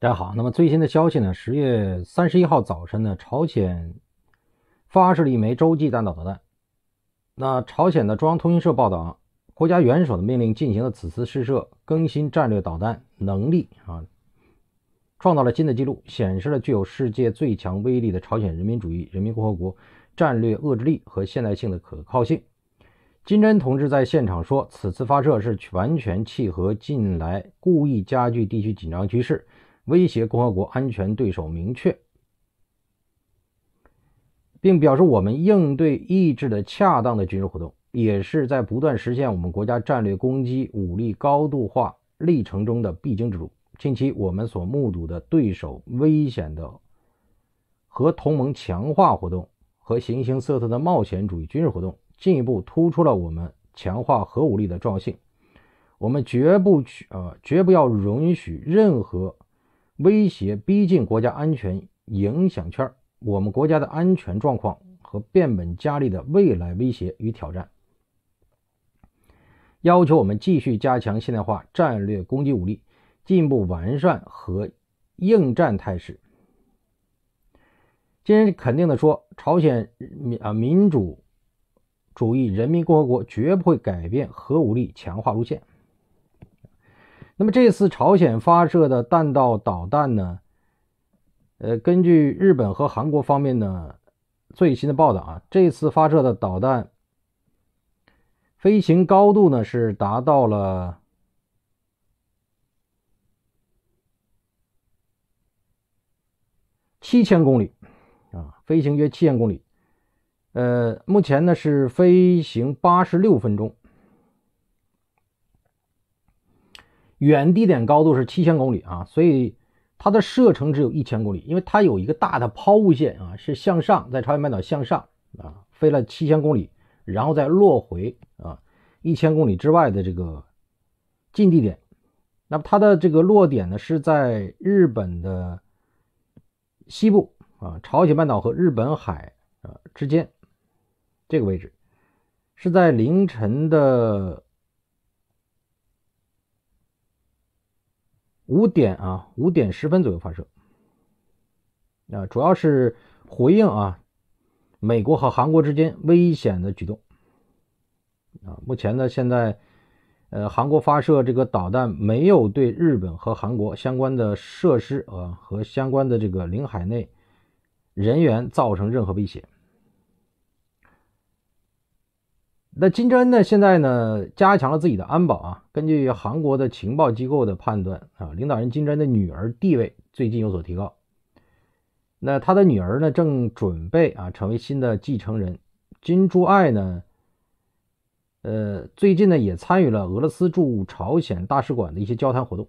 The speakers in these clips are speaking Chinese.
大家好，那么最新的消息呢？十月三十一号早晨呢，朝鲜发射了一枚洲际弹道导弹。那朝鲜的中央通讯社报道，国家元首的命令进行了此次试射，更新战略导弹能力啊，创造了新的纪录，显示了具有世界最强威力的朝鲜人民主义人民共和国战略遏制力和现代性的可靠性。金正恩同志在现场说，此次发射是完全契合近来故意加剧地区紧张局势。威胁共和国安全对手明确，并表示我们应对抑制的恰当的军事活动，也是在不断实现我们国家战略攻击武力高度化历程中的必经之路。近期我们所目睹的对手危险的和同盟强化活动和形形色色的冒险主义军事活动，进一步突出了我们强化核武力的重要性。我们绝不去呃，绝不要允许任何。威胁逼近国家安全影响圈，我们国家的安全状况和变本加厉的未来威胁与挑战，要求我们继续加强现代化战略攻击武力，进一步完善和应战态势。今天肯定的说，朝鲜民啊民主主义人民共和国绝不会改变核武力强化路线。那么这次朝鲜发射的弹道导弹呢？呃，根据日本和韩国方面的最新的报道啊，这次发射的导弹飞行高度呢是达到了七千公里啊，飞行约七千公里。呃，目前呢是飞行八十六分钟。远地点高度是七千公里啊，所以它的射程只有一千公里，因为它有一个大的抛物线啊，是向上，在朝鲜半岛向上啊飞了七千公里，然后再落回啊一千公里之外的这个近地点。那么它的这个落点呢是在日本的西部啊，朝鲜半岛和日本海啊之间这个位置，是在凌晨的。五点啊，五点十分左右发射，啊，主要是回应啊，美国和韩国之间危险的举动，啊，目前呢，现在，呃，韩国发射这个导弹没有对日本和韩国相关的设施啊和相关的这个领海内人员造成任何威胁。那金正恩呢？现在呢，加强了自己的安保啊。根据韩国的情报机构的判断啊，领导人金正恩的女儿地位最近有所提高。那他的女儿呢，正准备啊成为新的继承人。金珠爱呢，呃，最近呢也参与了俄罗斯驻朝鲜大使馆的一些交谈活动，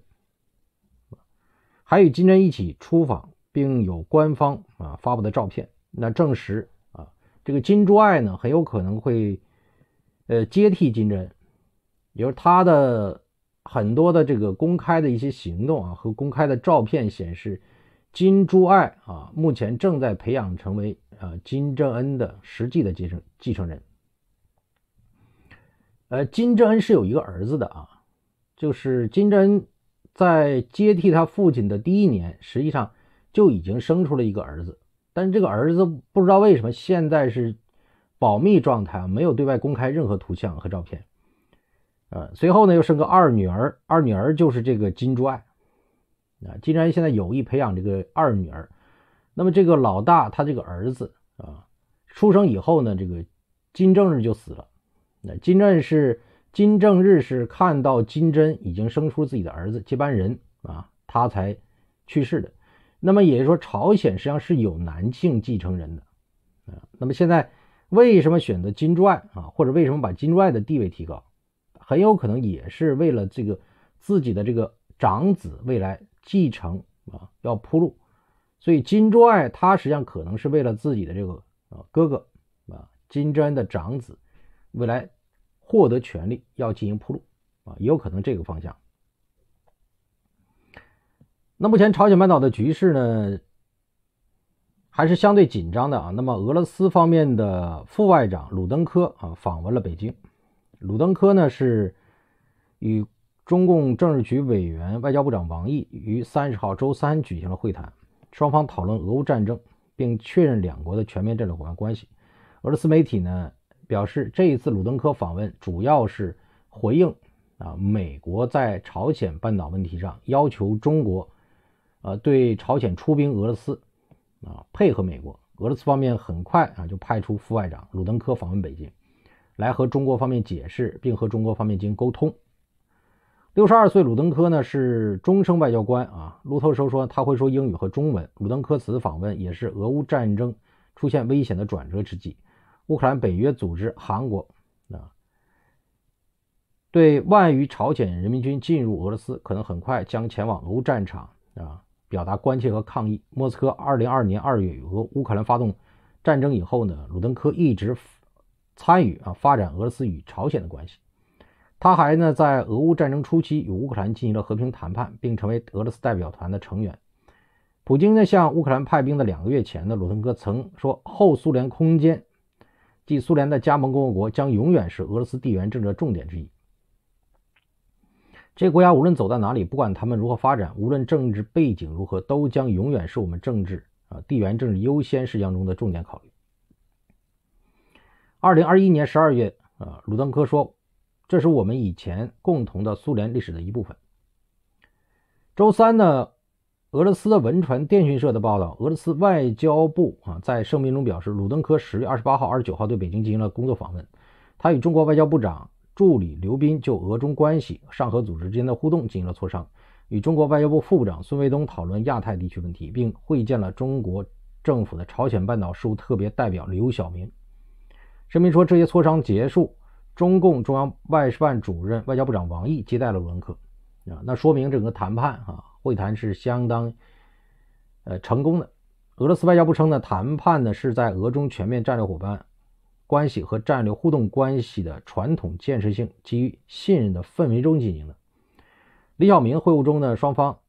还与金正恩一起出访，并有官方啊发布的照片，那证实啊，这个金珠爱呢很有可能会。呃，接替金正恩，也就是他的很多的这个公开的一些行动啊，和公开的照片显示，金珠爱啊，目前正在培养成为呃金正恩的实际的继承继承人。呃，金正恩是有一个儿子的啊，就是金正恩在接替他父亲的第一年，实际上就已经生出了一个儿子，但是这个儿子不知道为什么现在是。保密状态，没有对外公开任何图像和照片。呃，随后呢又生个二女儿，二女儿就是这个金珠爱。啊，金正恩现在有意培养这个二女儿。那么这个老大他这个儿子啊，出生以后呢，这个金正日就死了。那金正是金正日是看到金珍已经生出自己的儿子接班人啊，他才去世的。那么也就是说，朝鲜实际上是有男性继承人的啊。那么现在。为什么选择金珠爱啊？或者为什么把金珠爱的地位提高？很有可能也是为了这个自己的这个长子未来继承啊，要铺路。所以金珠爱他实际上可能是为了自己的这个啊哥哥啊金砖的长子未来获得权利要进行铺路啊，也有可能这个方向。那目前朝鲜半岛的局势呢？还是相对紧张的啊。那么俄罗斯方面的副外长鲁登科啊访问了北京。鲁登科呢是与中共政治局委员、外交部长王毅于三十号周三举行了会谈，双方讨论俄乌战争，并确认两国的全面战略伙伴关系。俄罗斯媒体呢表示，这一次鲁登科访问主要是回应啊美国在朝鲜半岛问题上要求中国，呃对朝鲜出兵俄罗斯，啊配合美国。俄罗斯方面很快啊就派出副外长鲁登科访问北京。来和中国方面解释，并和中国方面进行沟通。六十二岁鲁登科呢是终生外交官啊。路透社说他会说英语和中文。鲁登科此次访问也是俄乌战争出现危险的转折之际。乌克兰北约组织、韩国啊，对万余朝鲜人民军进入俄罗斯，可能很快将前往俄乌战场啊，表达关切和抗议。莫斯科二零二二年二月与俄乌克兰发动战争以后呢，鲁登科一直。参与啊发展俄罗斯与朝鲜的关系，他还呢在俄乌战争初期与乌克兰进行了和平谈判，并成为俄罗斯代表团的成员。普京呢向乌克兰派兵的两个月前呢，鲁登科曾说，后苏联空间，即苏联的加盟共和国将永远是俄罗斯地缘政治的重点之一。这个国家无论走到哪里，不管他们如何发展，无论政治背景如何，都将永远是我们政治啊地缘政治优先事项中的重点考虑。二零二一年十二月，啊，鲁登科说：“这是我们以前共同的苏联历史的一部分。”周三呢，俄罗斯的文传电讯社的报道，俄罗斯外交部啊在声明中表示，鲁登科十月二十八号、二十九号对北京进行了工作访问，他与中国外交部长助理刘斌就俄中关系、上合组织之间的互动进行了磋商，与中国外交部副部长孙卫东讨论亚太地区问题，并会见了中国政府的朝鲜半岛事务特别代表刘晓明。声明说，这些磋商结束，中共中央外事办主任、外交部长王毅接待了鲁登科，啊，那说明整个谈判啊会谈是相当呃成功的。俄罗斯外交部称呢，谈判呢是在俄中全面战略伙伴关系和战略互动关系的传统建设性、基于信任的氛围中进行的。李晓明会晤中呢，双方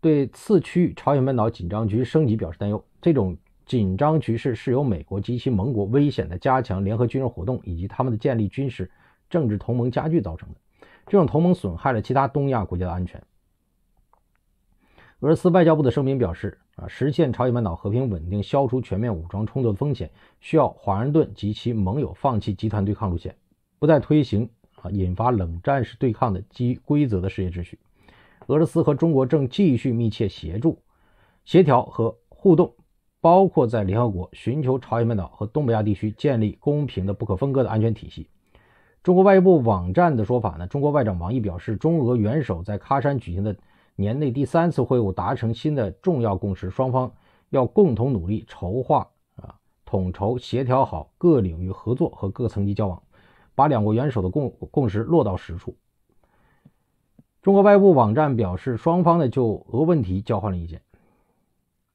对次区域朝鲜半岛紧张局势升级表示担忧，这种。紧张局势是由美国及其盟国危险的加强联合军事活动以及他们的建立军事政治同盟加剧造成的。这种同盟损害了其他东亚国家的安全。俄罗斯外交部的声明表示：啊，实现朝鲜半岛和平稳定、消除全面武装冲突的风险，需要华盛顿及其盟友放弃集团对抗路线，不再推行啊引发冷战式对抗的基于规则的世界秩序。俄罗斯和中国正继续密切协助、协调和互动。包括在联合国寻求朝鲜半岛和东北亚地区建立公平的、不可分割的安全体系。中国外交部网站的说法呢？中国外长王毅表示，中俄元首在喀山举行的年内第三次会晤达成新的重要共识，双方要共同努力筹划啊，统筹协调好各领域合作和各层级交往，把两国元首的共共识落到实处。中国外部网站表示，双方呢就俄问题交换了意见。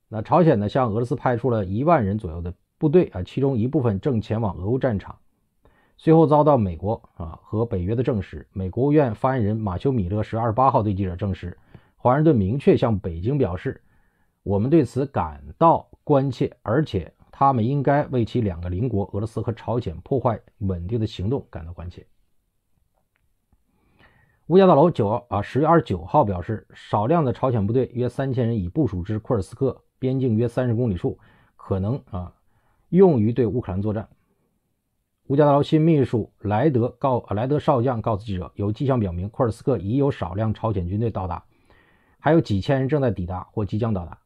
那朝鲜呢，向俄罗斯派出了一万人左右的部队啊，其中一部分正前往俄乌战场。随后遭到美国啊和北约的证实。美国务院发言人马修·米勒十二十八号对记者证实，华盛顿明确向北京表示，我们对此感到关切，而且他们应该为其两个邻国俄罗斯和朝鲜破坏稳定的行动感到关切。乌加大楼九啊十月二十九号表示，少量的朝鲜部队约三千人已部署至库尔斯克。边境约三十公里处，可能啊用于对乌克兰作战。乌加大楼新秘书莱德告莱德少将告诉记者，有迹象表明库尔斯克已有少量朝鲜军队到达，还有几千人正在抵达或即将到达。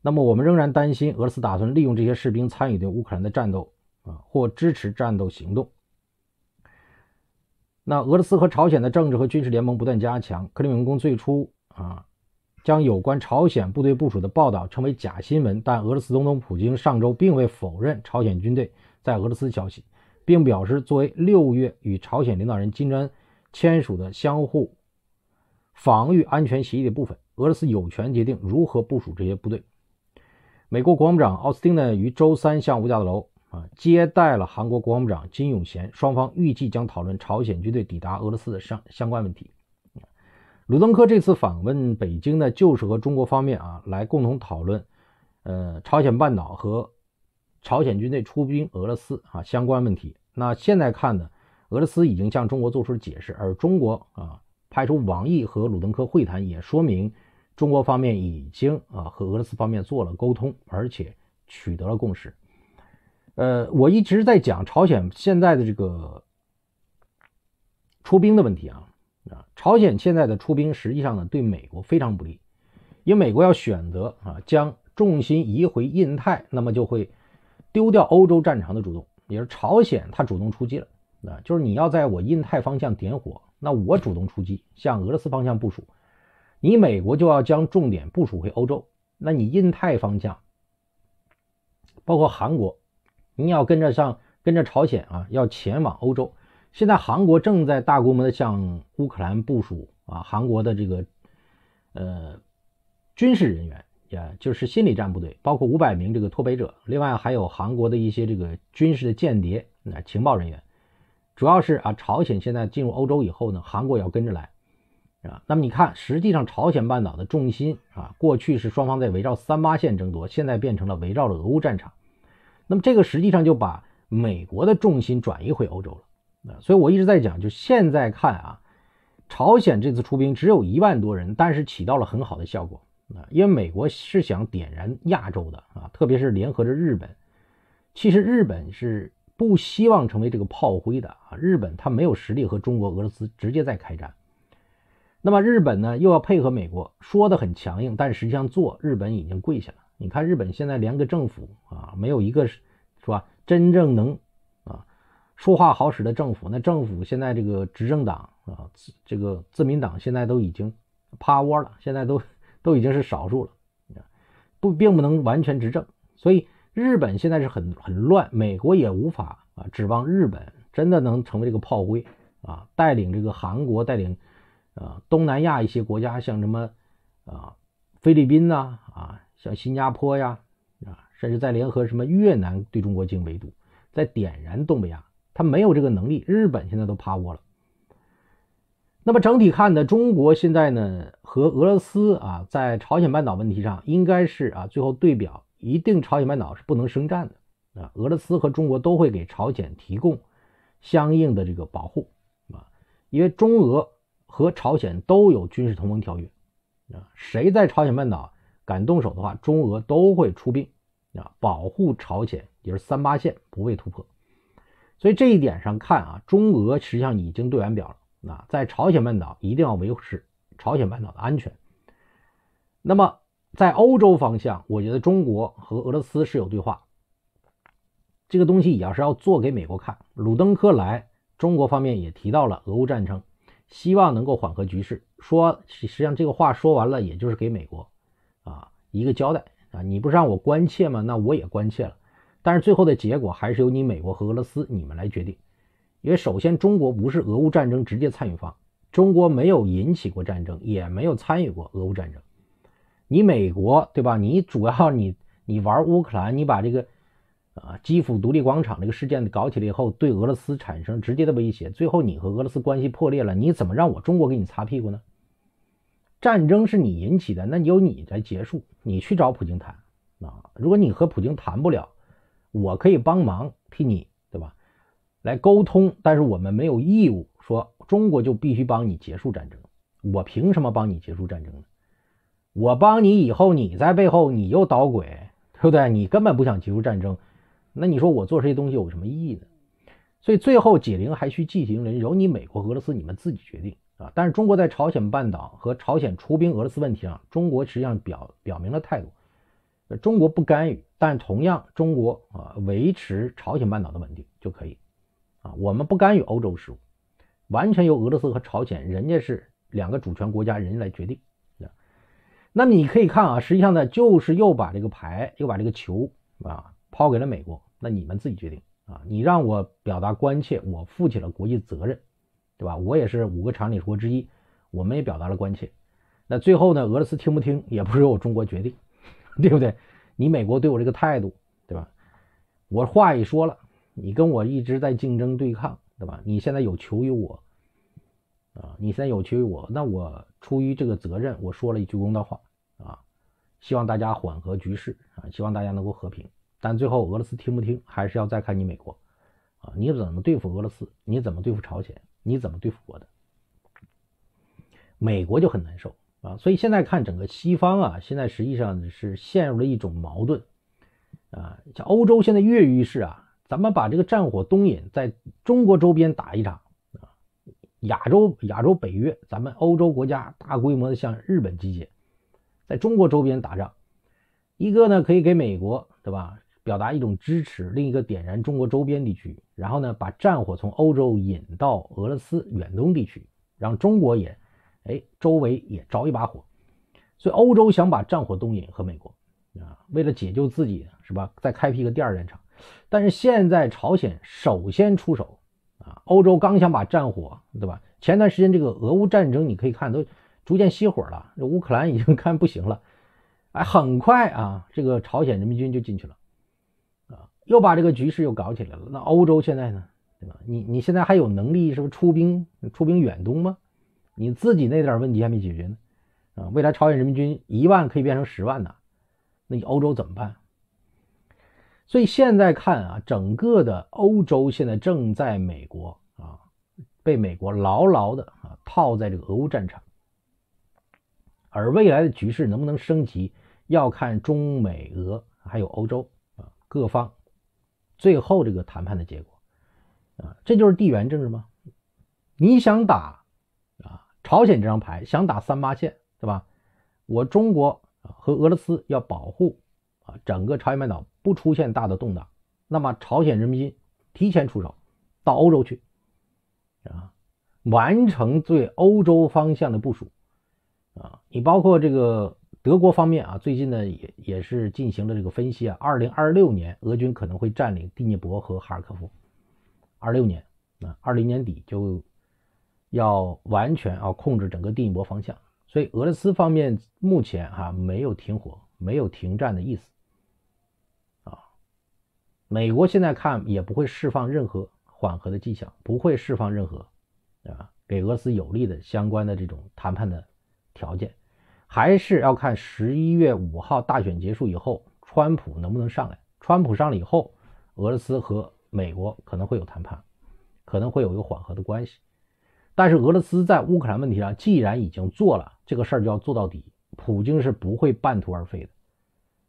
那么我们仍然担心俄罗斯打算利用这些士兵参与对乌克兰的战斗啊或支持战斗行动。那俄罗斯和朝鲜的政治和军事联盟不断加强。克里姆林宫最初啊。将有关朝鲜部队部署的报道称为假新闻，但俄罗斯总统普京上周并未否认朝鲜军队在俄罗斯消息，并表示，作为六月与朝鲜领导人金正恩签署的相互防御安全协议的部分，俄罗斯有权决定如何部署这些部队。美国国防部长奥斯汀呢，于周三向乌加大楼啊接待了韩国国防部长金永贤，双方预计将讨论朝鲜军队抵达俄罗斯的相相关问题。鲁登科这次访问北京呢，就是和中国方面啊来共同讨论，呃，朝鲜半岛和朝鲜军队出兵俄罗斯啊相关问题。那现在看呢，俄罗斯已经向中国做出了解释，而中国啊派出王毅和鲁登科会谈，也说明中国方面已经啊和俄罗斯方面做了沟通，而且取得了共识。呃，我一直在讲朝鲜现在的这个出兵的问题啊啊，朝鲜现在的出兵实际上呢对美国非常不利，因为美国要选择啊将重心移回印太，那么就会丢掉欧洲战场的主动，也是朝鲜他主动出击了啊，就是你要在我印太方向点火。那我主动出击，向俄罗斯方向部署，你美国就要将重点部署回欧洲。那你印太方向，包括韩国，你要跟着上，跟着朝鲜啊，要前往欧洲。现在韩国正在大规模的向乌克兰部署啊，韩国的这个呃军事人员，也就是心理战部队，包括五百名这个脱北者，另外还有韩国的一些这个军事的间谍那情报人员。主要是啊，朝鲜现在进入欧洲以后呢，韩国也要跟着来啊。那么你看，实际上朝鲜半岛的重心啊，过去是双方在围绕三八线争夺，现在变成了围绕着俄乌战场。那么这个实际上就把美国的重心转移回欧洲了啊。所以我一直在讲，就现在看啊，朝鲜这次出兵只有一万多人，但是起到了很好的效果啊。因为美国是想点燃亚洲的啊，特别是联合着日本。其实日本是。不希望成为这个炮灰的啊！日本他没有实力和中国、俄罗斯直接在开战。那么日本呢，又要配合美国，说的很强硬，但实际上做日本已经跪下了。你看日本现在连个政府啊，没有一个是是吧？真正能啊说话好使的政府。那政府现在这个执政党啊，这个自民党现在都已经趴窝了，现在都都已经是少数了，不并不能完全执政，所以。日本现在是很很乱，美国也无法啊指望日本真的能成为这个炮灰啊，带领这个韩国，带领啊东南亚一些国家，像什么啊菲律宾呐啊，像新加坡呀啊，甚至再联合什么越南对中国进行围堵，在点燃东北亚，他没有这个能力，日本现在都趴窝了。那么整体看呢，中国现在呢和俄罗斯啊在朝鲜半岛问题上应该是啊最后对表。一定朝鲜半岛是不能生战的啊！俄罗斯和中国都会给朝鲜提供相应的这个保护啊，因为中俄和朝鲜都有军事同盟条约啊，谁在朝鲜半岛敢动手的话，中俄都会出兵啊，保护朝鲜，也是三八线不被突破。所以这一点上看啊，中俄实际上已经对完表了啊，在朝鲜半岛一定要维持朝鲜半岛的安全。那么。在欧洲方向，我觉得中国和俄罗斯是有对话。这个东西也要是要做给美国看。鲁登科来，中国方面也提到了俄乌战争，希望能够缓和局势。说实际上这个话说完了，也就是给美国啊一个交代啊，你不是让我关切吗？那我也关切了。但是最后的结果还是由你美国和俄罗斯你们来决定。因为首先中国不是俄乌战争直接参与方，中国没有引起过战争，也没有参与过俄乌战争。你美国对吧？你主要 你你玩乌克兰，你把这个啊基辅独立广场这个事件搞起来以后，对俄罗斯产生直接的威胁，最后你和俄罗斯关系破裂了，你怎么让我中国给你擦屁股呢？战争是你引起的，那由你来结束，你去找普京谈啊。如果你和普京谈不了，我可以帮忙替你，对吧？来沟通，但是我们没有义务说中国就必须帮你结束战争，我凭什么帮你结束战争呢？我帮你以后，你在背后你又捣鬼，对不对？你根本不想结束战争，那你说我做这些东西有什么意义呢？所以最后解铃还需系铃人，由你美国、俄罗斯你们自己决定啊。但是中国在朝鲜半岛和朝鲜出兵俄罗斯问题上，中国实际上表表明了态度，中国不干预，但同样中国啊维持朝鲜半岛的稳定就可以啊。我们不干预欧洲事务，完全由俄罗斯和朝鲜，人家是两个主权国家，人家来决定。那你可以看啊，实际上呢，就是又把这个牌，又把这个球啊抛给了美国。那你们自己决定啊，你让我表达关切，我负起了国际责任，对吧？我也是五个常理国之一，我们也表达了关切。那最后呢，俄罗斯听不听也不是由我中国决定，对不对？你美国对我这个态度，对吧？我话一说了，你跟我一直在竞争对抗，对吧？你现在有求于我。啊，你现在有求于我，那我出于这个责任，我说了一句公道话啊，希望大家缓和局势啊，希望大家能够和平。但最后俄罗斯听不听，还是要再看你美国啊，你怎么对付俄罗斯？你怎么对付朝鲜？你怎么对付我的？美国就很难受啊。所以现在看整个西方啊，现在实际上是陷入了一种矛盾啊。像欧洲现在跃跃欲试啊，咱们把这个战火东引，在中国周边打一场，亚洲亚洲北约，咱们欧洲国家大规模的向日本集结，在中国周边打仗，一个呢可以给美国，对吧？表达一种支持，另一个点燃中国周边地区，然后呢，把战火从欧洲引到俄罗斯远东地区，让中国也，哎，周围也着一把火。所以欧洲想把战火东引和美国啊，为了解救自己，是吧？再开辟一个第二战场。但是现在朝鲜首先出手欧洲刚想把战火，对吧？前段时间这个俄乌战争，你可以看都逐渐熄火了，这乌克兰已经 看不行了，哎，很快啊，这个朝鲜人民军就进去了。啊又把这个局势又搞起来了。那欧洲现在呢，对吧？你你现在还有能力是不是出兵出兵远东吗？你自己那点问题还没解决呢，啊，未来朝鲜人民军一万可以变成十万呢，那你欧洲怎么办？所以现在看啊，整个的欧洲现在正在美国啊，被美国牢牢的啊套在这个俄乌战场，而未来的局势能不能升级，要看中美俄还有欧洲啊各方。最后这个谈判的结果，啊，这就是地缘政治吗？你想打啊，朝鲜这张牌想打三八线，对吧？我中国和俄罗斯要保护整个朝鲜半岛不出现大的动荡，那么朝鲜人民军提前出手到欧洲去啊，完成对欧洲方向的部署啊，你包括这个。德国方面啊，最近呢也也是进行了这个分析啊。二零二六年，俄军可能会占领第聂伯和哈尔科夫。二六年啊，二零年底就要完全啊控制整个第聂伯方向。所以俄罗斯方面目前哈没有停火、没有停战的意思。美国现在看也不会释放任何缓和的迹象，不会释放任何啊给俄罗斯有利的相关的这种谈判的条件。还是要看十一月五号大选结束以后，川普能不能上来。川普上了以后，俄罗斯和美国可能会有谈判，可能会有一个缓和的关系。但是俄罗斯在乌克兰问题上既然已经做了这个事儿，就要做到底。普京是不会半途而废的，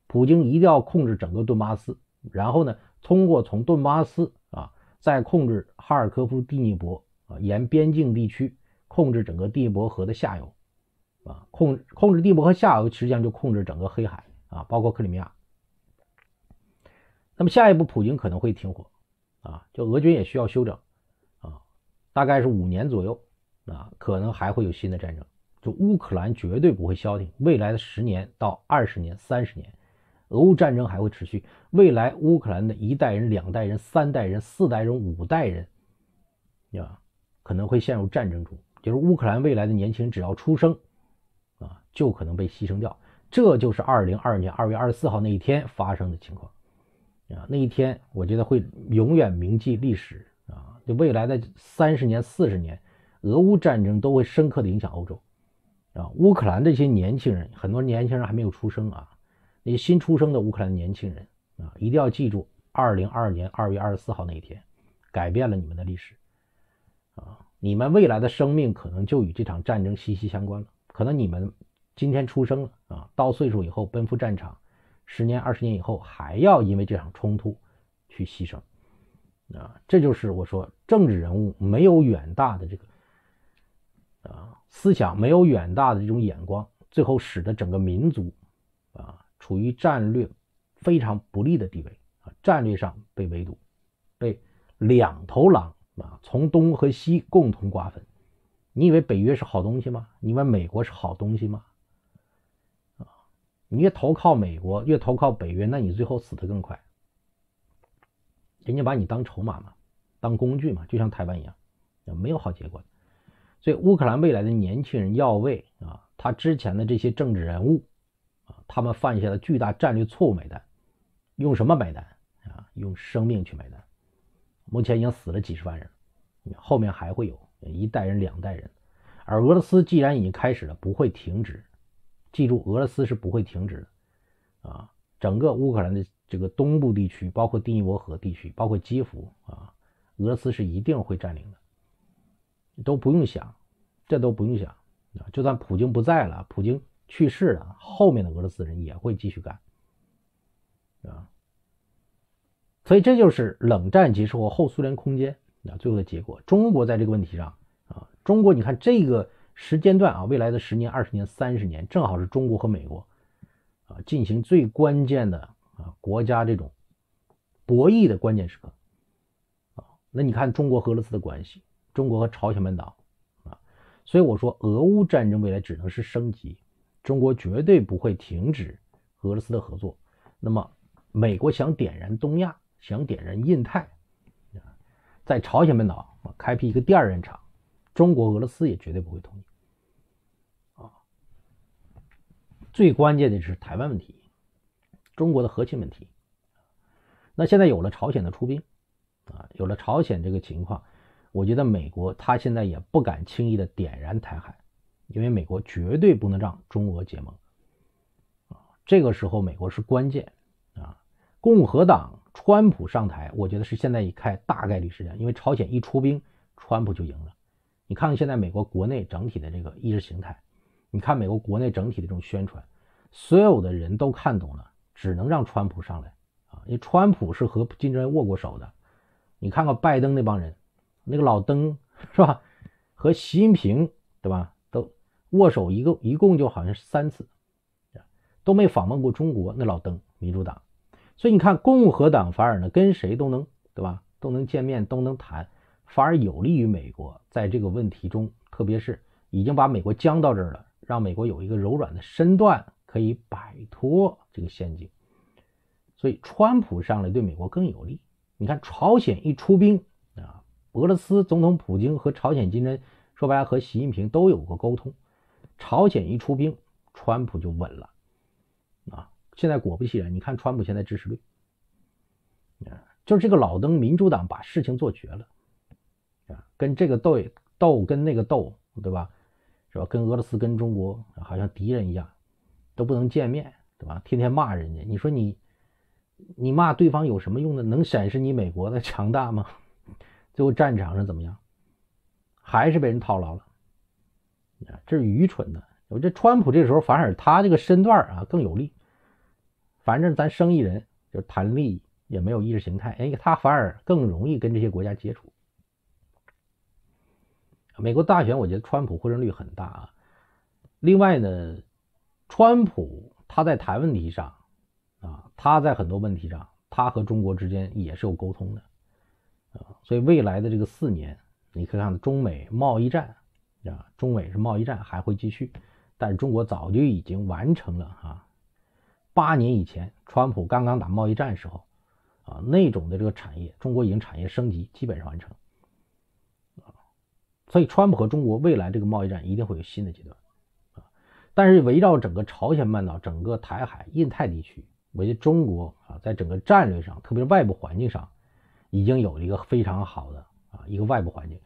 普京一定要控制整个顿巴斯，然后呢，通过从顿巴斯啊，再控制哈尔科夫、第聂伯啊，沿边境地区控制整个第聂伯河的下游。啊，控控制地伯河下游，实际上就控制整个黑海啊，包括克里米亚。那么下一步，普京可能会停火啊，就俄军也需要休整啊，大概是五年左右啊，可能还会有新的战争。就乌克兰绝对不会消停，未来的十年到二十年、三十年，俄乌战争还会持续。未来乌克兰的一代人、两代人、三代人、四代人、五代人，啊，可能会陷入战争中。就是乌克兰未来的年轻人只要出生。啊，就可能被牺牲掉，这就是二零二二年二月二十四号那一天发生的情况啊！那一天，我觉得会永远铭记历史啊！就未来的三十年、四十年，俄乌战争都会深刻的影响欧洲啊！乌克兰这些年轻人，很多年轻人还没有出生啊，那些新出生的乌克兰年轻人啊，一定要记住二零二二年二月二十四号那一天，改变了你们的历史啊！你们未来的生命可能就与这场战争息息相关了。可能你们今天出生了啊，到岁数以后奔赴战场，十年二十年以后还要因为这场冲突去牺牲啊，这就是我说政治人物没有远大的这个啊思想，没有远大的这种眼光，最后使得整个民族啊处于战略非常不利的地位啊，战略上被围堵，被两头狼啊从东和西共同瓜分。你以为北约是好东西吗？你以为美国是好东西吗？啊，你越投靠美国，越投靠北约，那你最后死得更快。人家把你当筹码嘛，当工具嘛，就像台湾一样，没有好结果。所以乌克兰未来的年轻人要为啊，他之前的这些政治人物，他们犯下的巨大战略错误买单。用什么买单啊？用生命去买单。目前已经死了几十万人，后面还会有。一代人、两代人，而俄罗斯既然已经开始了，不会停止。记住，俄罗斯是不会停止的啊！整个乌克兰的这个东部地区，包括第聂伯河地区，包括基辅啊，俄罗斯是一定会占领的，都不用想，这都不用想啊，就算普京不在了，普京去世了，后面的俄罗斯人也会继续干，啊，所以这就是冷战结束后后苏联空间啊最后的结果。中国在这个问题上啊，中国你看这个时间段啊，未来的十年、二十年、三十年，正好是中国和美国啊进行最关键的啊国家这种博弈的关键时刻啊。那你看中国和俄罗斯的关系，中国和朝鲜半岛啊。所以我说，俄乌战争未来只能是升级，中国绝对不会停止俄罗斯的合作。那么，美国想点燃东亚，想点燃印太，在朝鲜半岛开辟一个第二战场，中国、俄罗斯也绝对不会同意。啊，最关键的是台湾问题，中国的核心问题。那现在有了朝鲜的出兵，啊，有了朝鲜这个情况。我觉得美国他现在也不敢轻易的点燃台海，因为美国绝对不能让中俄结盟啊。这个时候美国是关键啊。共和党川普上台，我觉得是现在一开大概率事件，因为朝鲜一出兵，川普就赢了。你看看现在美国国内整体的这个意识形态，你看美国国内整体的这种宣传，所有的人都看懂了，只能让川普上来啊。因为川普是和金正恩握过手的，你看看拜登那帮人。那个老登是吧？和习近平对吧？握手一个一共就好像是三次，都没访问过中国。那老登民主党，所以你看共和党反而呢跟谁都能对吧？都能见面，都能谈，反而有利于美国在这个问题中，特别是已经把美国僵到这儿了，让美国有一个柔软的身段可以摆脱这个陷阱。所以川普上来对美国更有利。你看朝鲜一出兵啊。俄罗斯总统普京和朝鲜金正说白了和习近平都有过沟通，朝鲜一出兵，川普就稳了啊！现在果不其然，你看川普现在支持率，啊，就是这个老登民主党把事情做绝了啊，跟这个斗斗，跟那个斗，对吧？是吧？跟俄罗斯跟中国好像敌人一样，都不能见面，对吧？天天骂人家，你说你你骂对方有什么用呢？能显示你美国的强大吗？最后战场上怎么样？还是被人套牢了。这是愚蠢的。我这川普这时候反而他这个身段啊更有利。反正咱生意人就谈利益，也没有意识形态，哎，他反而更容易跟这些国家接触。美国大选，我觉得川普获胜率很大啊。另外呢，川普他在谈问题上啊，他在很多问题上，他和中国之间也是有沟通的。啊，所以未来的这个四年，你可以看中美贸易战啊，中美是贸易战还会继续，但是中国早就已经完成了啊。八年以前，川普刚刚打贸易战时候啊，那种的这个产业，中国已经产业升级基本上完成啊。所以，川普和中国未来这个贸易战一定会有新的阶段啊。但是，围绕整个朝鲜半岛、整个台海、印太地区，我觉得中国啊，在整个战略上，特别是外部环境上。已经有了一个非常好的啊一个外部环境，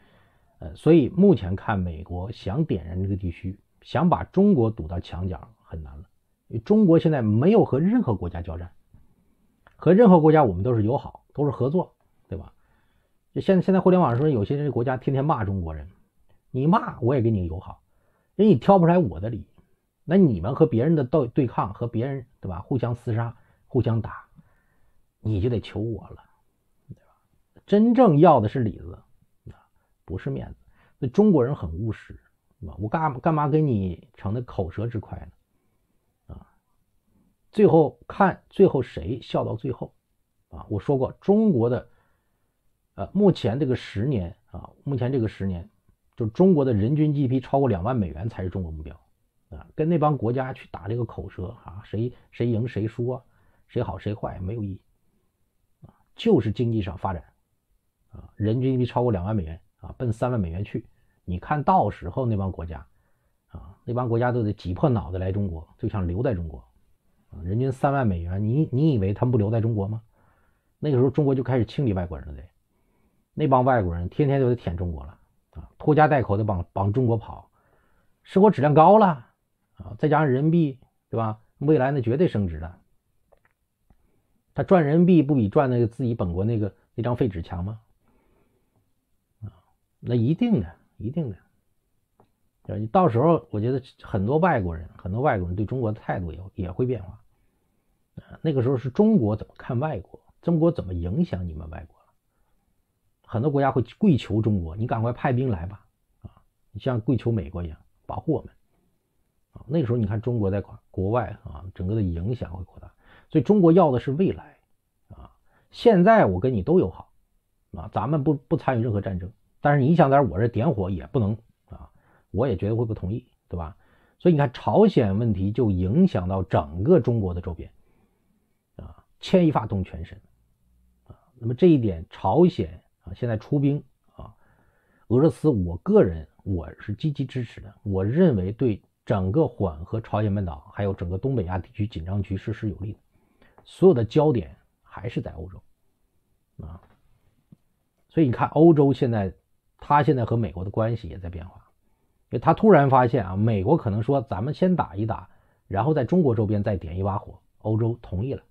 所以目前看美国想点燃这个地区，想把中国堵到墙角很难了。因为中国现在没有和任何国家交战，和任何国家我们都是友好，都是合作，对吧？就现在现在互联网上说有些人国家天天骂中国人，你骂我也跟你友好，因为你挑不出来我的理，那你们和别人的斗对抗和别人对吧？互相厮杀，互相打，你就得求我了。对吧真正要的是里子，不是面子。那中国人很务实，吧？我干干嘛跟你逞那口舌之快呢？啊，最后看最后谁笑到最后啊？我说过，中国的呃，目前这个十年啊，目前这个十年，就中国的人均 GDP 超过两万美元才是中国目标啊。跟那帮国家去打这个口舌啊，谁谁赢谁输啊，谁好谁坏没有意义啊，就是经济上发展。啊，人均 GDP 超过两万美元啊，奔三万美元去。你看到时候那帮国家啊，那帮国家都得挤破脑袋来中国，就想留在中国。人均三万美元，你你以为他们不留在中国吗？那个时候中国就开始清理外国人了得，那帮外国人天天都得舔中国了啊，拖家带口的往往中国跑，生活质量高了啊，再加上人民币对吧？未来那绝对升值的。他赚人民币不比赚那个自己本国那个那张废纸强吗？那一定的，一定的，你到时候我觉得很多外国人，很多外国人对中国的态度也也会变化。那个时候是中国怎么看外国，中国怎么影响你们外国很多国家会跪求中国，你赶快派兵来吧，啊，你像跪求美国一样保护我们。啊，那个时候你看中国在国外啊，整个的影响会扩大。所以中国要的是未来，啊，现在我跟你都友好，啊，咱们不不参与任何战争，但是你想在我这点火也不能啊。我也绝对会不同意，对吧？所以你看，朝鲜问题就影响到整个中国的周边，啊，牵一发动全身，啊，那么这一点，朝鲜啊现在出兵啊，俄罗斯，我个人我是积极支持的。我认为对整个缓和朝鲜半岛还有整个东北亚地区紧张局势是有利的。所有的焦点还是在欧洲，啊，所以你看，欧洲现在，他现在和美国的关系也在变化。因为他突然发现啊，美国可能说咱们先打一打，然后在中国周边再点一把火。欧洲同意了，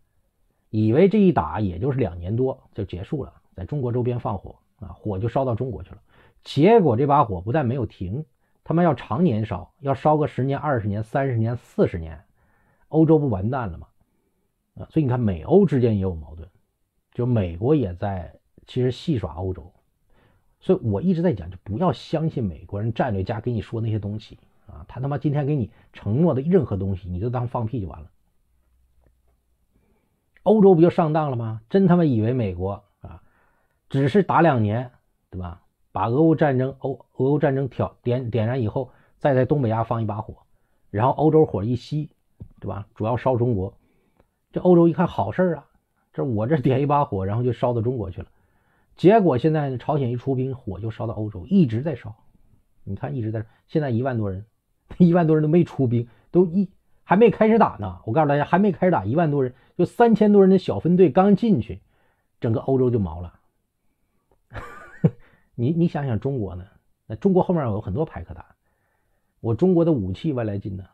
以为这一打也就是两年多就结束了，在中国周边放火啊，火就烧到中国去了。结果这把火不但没有停，他们要常年烧，要烧个十年、二十年、三十年、四十年，欧洲不完蛋了吗？啊，所以你看美欧之间也有矛盾，就美国也在其实戏耍欧洲。所以我一直在讲，就不要相信美国人战略家给你说那些东西啊，他他妈今天给你承诺的任何东西，你就当放屁就完了。欧洲不就上当了吗？真他妈以为美国啊，只是打两年，对吧？把俄乌战争欧俄乌战争挑点点燃以后，再在东北亚放一把火，然后欧洲火一熄，对吧？主要烧中国。这欧洲一看好事啊，这我这点一把火，然后就烧到中国去了。结果现在朝鲜一出兵，火就烧到欧洲，一直在烧。你看，一直在。现在一万多人，一万多人都没出兵，都一还没开始打呢。我告诉大家，还没开始打，一万多人，就三千多人的小分队刚进去，整个欧洲就毛了。你你想想中国呢？那中国后面有很多牌可打。我中国的武器外来进的，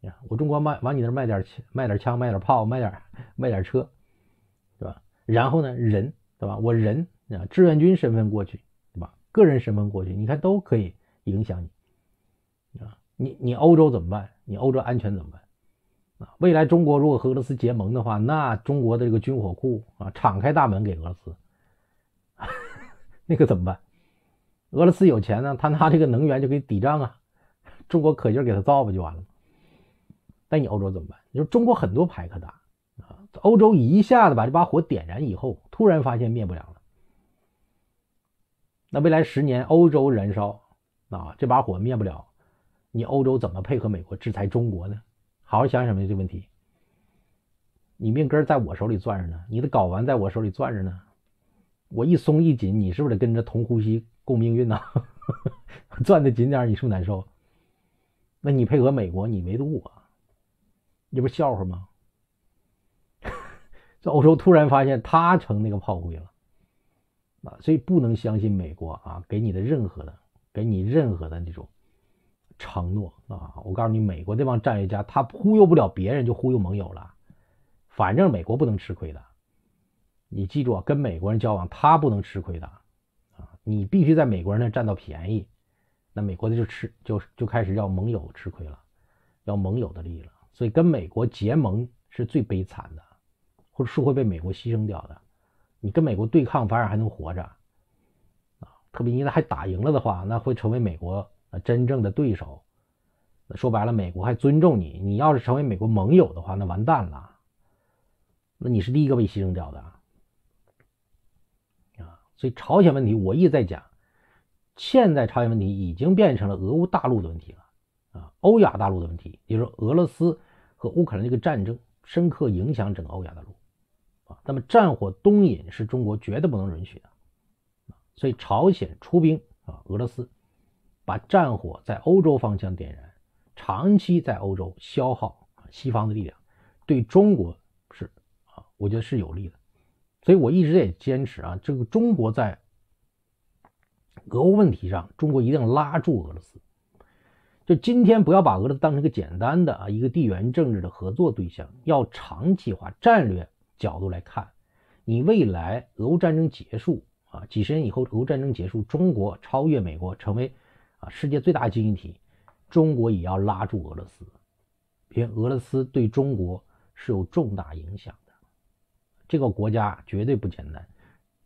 呀，我中国卖往你那卖点枪，卖点枪，卖点炮，卖点卖点车，对吧？然后呢，人，对吧？我人。啊，志愿军身份过去，对吧？个人身份过去，你看都可以影响你啊。你你欧洲怎么办？你欧洲安全怎么办？啊，未来中国如果和俄罗斯结盟的话，那中国的这个军火库啊，敞开大门给俄罗斯，那个怎么办？俄罗斯有钱呢，他拿这个能源就可以抵账啊。中国可劲儿给他造不就完了？那你欧洲怎么办？你说中国很多牌可打啊，欧洲一下子把这把火点燃以后，突然发现灭不了。那未来十年，欧洲燃烧啊，这把火灭不了，你欧洲怎么配合美国制裁中国呢？好好想想这问题。你命根在我手里攥着呢，你的睾丸在我手里攥着呢，我一松一紧，你是不是得跟着同呼吸共命运呢？攥的紧点，你是不是难受？那你配合美国，你没度啊？这不笑话吗？这欧洲突然发现他成那个炮灰了。啊，所以不能相信美国啊，给你的任何的，给你任何的那种承诺啊！我告诉你，美国这帮战略家，他忽悠不了别人，就忽悠盟友了。反正美国不能吃亏的，你记住啊，跟美国人交往，他不能吃亏的啊！你必须在美国人那占到便宜，那美国的就吃，就就开始要盟友吃亏了，要盟友的利益了。所以跟美国结盟是最悲惨的，或者是会被美国牺牲掉的。你跟美国对抗，反而还能活着啊！特别你还打赢了的话，那会成为美国真正的对手。说白了，美国还尊重你。你要是成为美国盟友的话，那完蛋了。那你是第一个被牺牲掉的啊！所以朝鲜问题，我一直在讲，现在朝鲜问题已经变成了俄乌大陆的问题了啊，欧亚大陆的问题，也就是俄罗斯和乌克兰这个战争，深刻影响整个欧亚大陆。啊，那么战火东引是中国绝对不能允许的，所以朝鲜出兵啊，俄罗斯把战火在欧洲方向点燃，长期在欧洲消耗西方的力量，对中国是啊，我觉得是有利的，所以我一直也坚持啊，这个中国在俄乌问题上，中国一定要拉住俄罗斯，就今天不要把俄罗斯当成一个简单的啊一个地缘政治的合作对象，要长期化战略。角度来看，你未来俄乌战争结束啊，几十年以后俄乌战争结束，中国超越美国，成为啊世界最大经济体，中国也要拉住俄罗斯，因为俄罗斯对中国是有重大影响的。这个国家绝对不简单，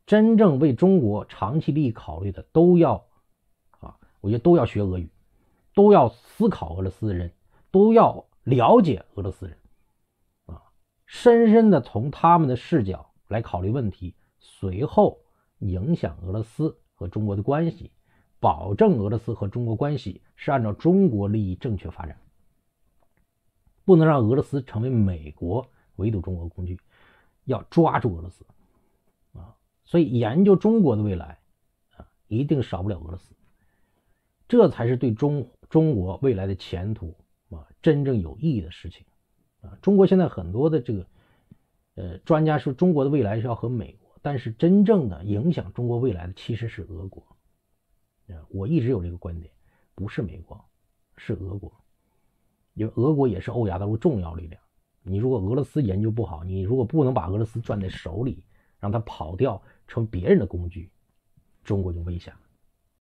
真正为中国长期利益考虑的，都要啊，我觉得都要学俄语，都要思考俄罗斯人，都要了解俄罗斯人，深深的从他们的视角来考虑问题，随后影响俄罗斯和中国的关系，保证俄罗斯和中国关系是按照中国利益正确发展，不能让俄罗斯成为美国围堵中国工具。要抓住俄罗斯。啊，所以研究中国的未来啊，一定少不了俄罗斯，这才是对中中国未来的前途啊真正有意义的事情。啊。中国现在很多的这个呃专家说中国的未来是要和美国，但是真正的影响中国未来的其实是俄国啊。我一直有这个观点，不是美国，是俄国，因为俄国也是欧亚大陆重要力量。你如果俄罗斯研究不好，你如果不能把俄罗斯攥在手里，让它跑掉成别人的工具，中国就危险了。